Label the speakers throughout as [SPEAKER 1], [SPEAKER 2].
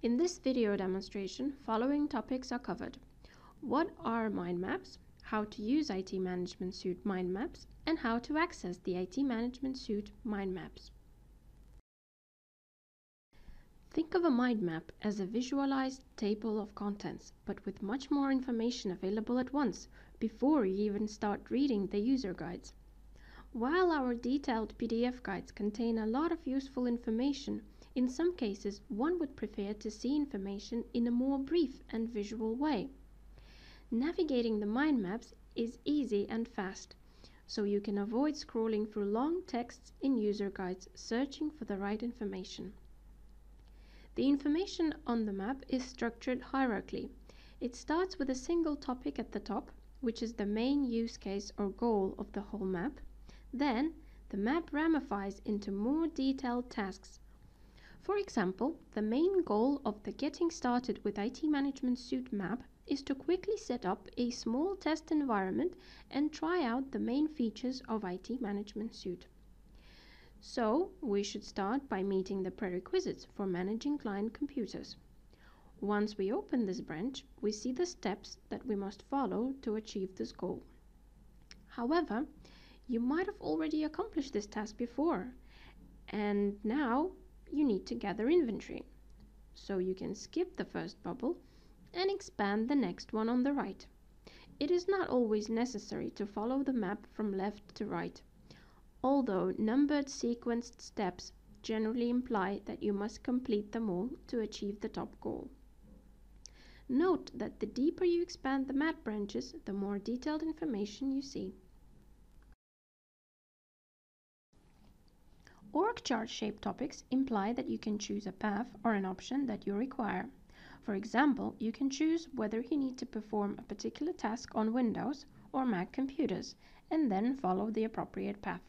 [SPEAKER 1] In this video demonstration, following topics are covered. What are mind maps, how to use IT Management Suite mind maps, and how to access the IT Management Suite mind maps. Think of a mind map as a visualized table of contents, but with much more information available at once before you even start reading the user guides. While our detailed PDF guides contain a lot of useful information, in some cases one would prefer to see information in a more brief and visual way. Navigating the mind maps is easy and fast, so you can avoid scrolling through long texts in user guides searching for the right information. The information on the map is structured hierarchically. It starts with a single topic at the top, which is the main use case or goal of the whole map. Then, the map ramifies into more detailed tasks. For example, the main goal of the Getting Started with IT Management Suite map is to quickly set up a small test environment and try out the main features of IT Management Suite. So, we should start by meeting the prerequisites for managing client computers. Once we open this branch, we see the steps that we must follow to achieve this goal. However, you might have already accomplished this task before, and now you need to gather inventory. So you can skip the first bubble and expand the next one on the right. It is not always necessary to follow the map from left to right, although numbered sequenced steps generally imply that you must complete them all to achieve the top goal. Note that the deeper you expand the map branches, the more detailed information you see. Org chart shape topics imply that you can choose a path or an option that you require. For example, you can choose whether you need to perform a particular task on Windows or Mac computers and then follow the appropriate path.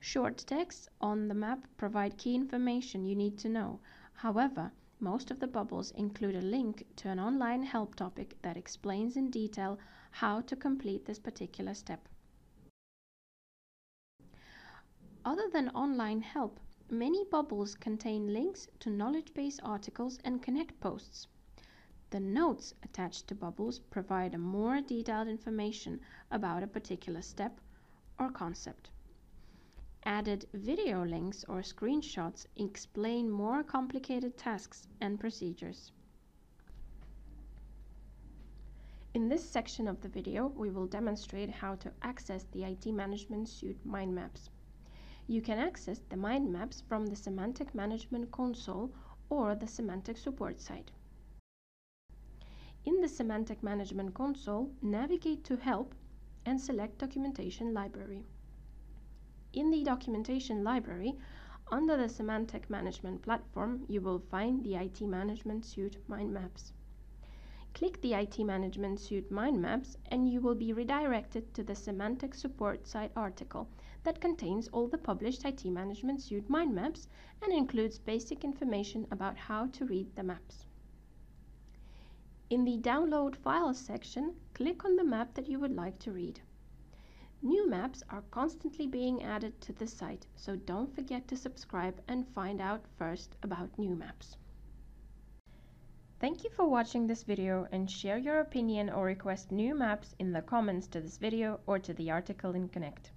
[SPEAKER 1] Short texts on the map provide key information you need to know. However, most of the bubbles include a link to an online help topic that explains in detail how to complete this particular step. Other than online help, many bubbles contain links to knowledge base articles and connect posts. The notes attached to bubbles provide a more detailed information about a particular step or concept. Added video links or screenshots explain more complicated tasks and procedures. In this section of the video, we will demonstrate how to access the IT Management Suite mind maps. You can access the mind maps from the Symantec Management Console or the Symantec support site. In the Symantec Management Console, navigate to Help and select Documentation Library. In the Documentation Library, under the Symantec Management Platform, you will find the IT Management Suite mind maps. Click the IT Management Suite mind maps and you will be redirected to the Symantec support site article that contains all the published IT Management Suite mind maps and includes basic information about how to read the maps. In the Download Files section, click on the map that you would like to read. New maps are constantly being added to the site, so don't forget to subscribe and find out first about new maps. Thank you for watching this video and share your opinion or request new maps in the comments to this video or to the article in Connect.